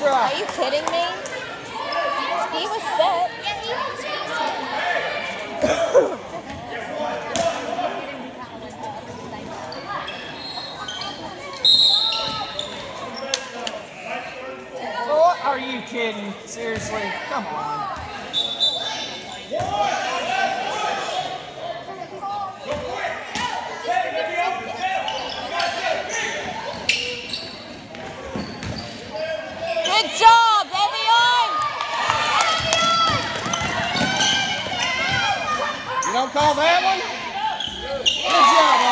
Are you kidding me? He was set. What are you kidding? Seriously, come on. Good job, Evian! You don't call that one? Good job,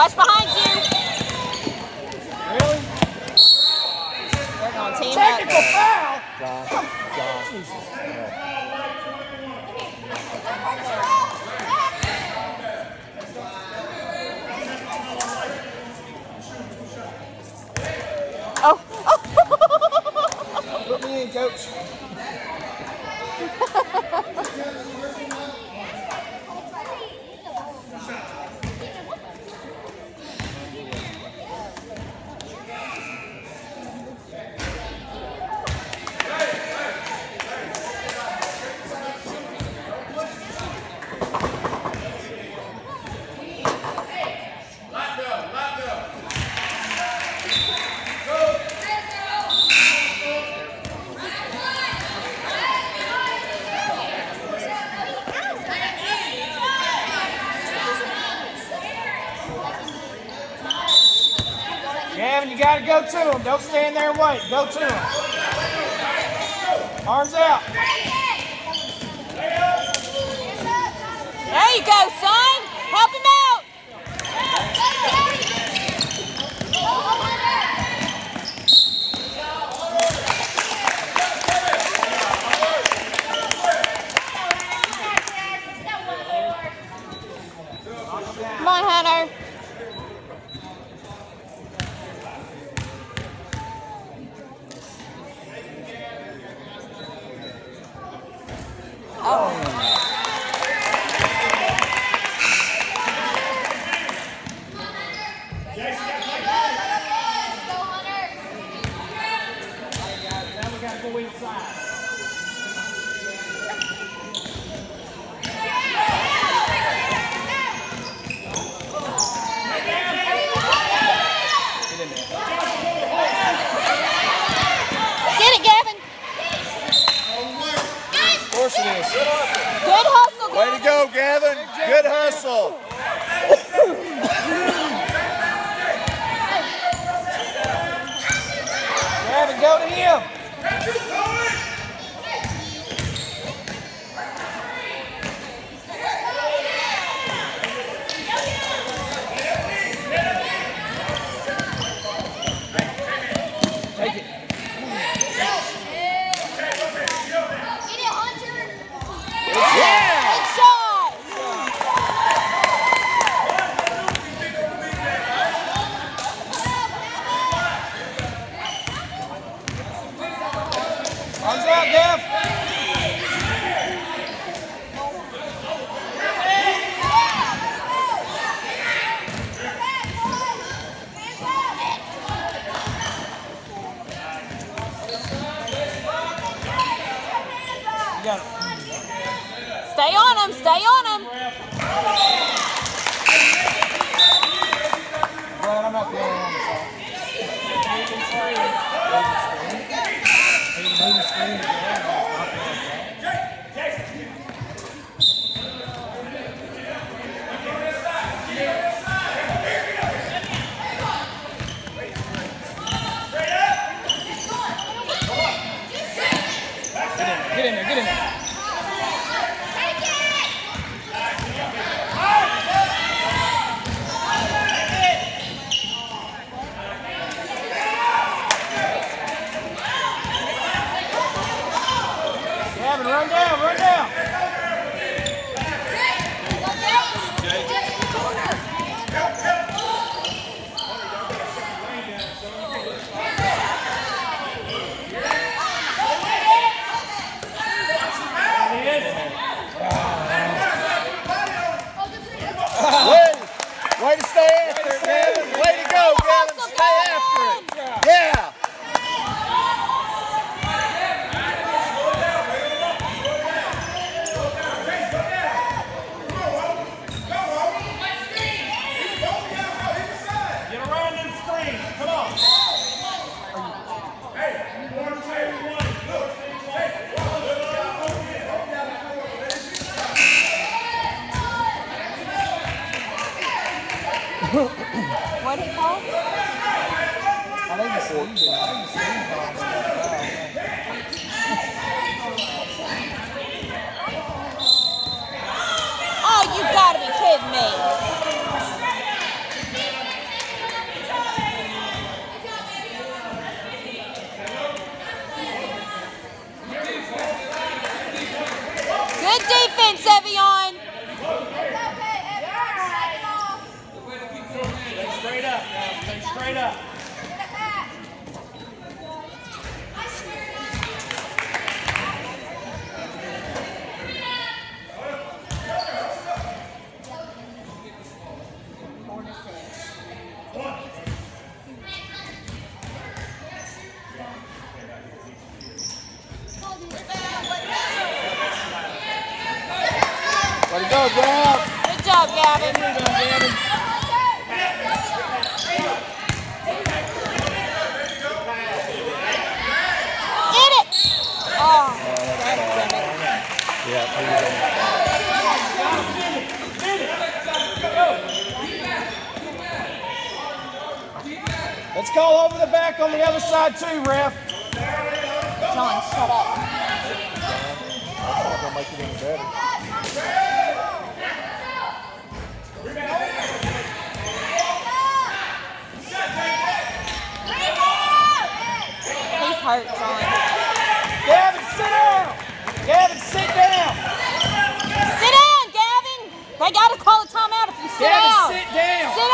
Watch behind Gotta go to him. Don't stand there and wait. Go to him. Arms out. There you go, 아. Not the only. Get in there, get in there. Gavin, run down, run down. Way, way to stay after it, Gavin. Way to go, Gavin. Stay after it. Yeah. Get around them screens. Come on. What he called? I think it's Steve. I think Steve. Oh, you gotta defense, Way to go, Gav. Good job, Gavin. Get it. Oh, Yeah. Let's Let's call over the back on the other side too, ref. John, shut up. heart going. Gavin, sit down! Gavin, sit down! Sit down, Gavin! They gotta call a timeout if you sit Gavin, down! Gavin, sit down! Sit